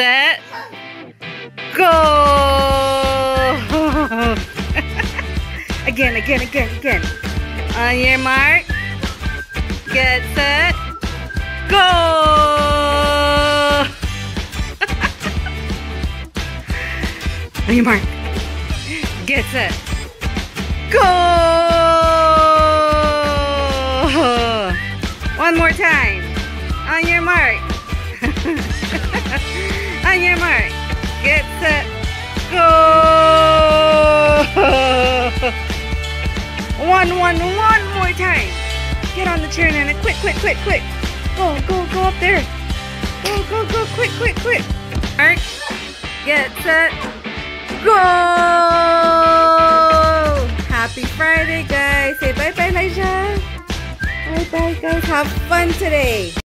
set, go! again, again, again, again. On your mark, get set, go! On your mark, get set, go! One more time. On your mark. On your mark. Get set. Go! One, one, one more time. Get on the chair, Nana. Quick, quick, quick, quick. Go, go, go up there. Go, go, go. Quick, quick, quick. Mark. Get set. Go! Happy Friday, guys. Say bye-bye, Elijah. Bye-bye, guys. Have fun today.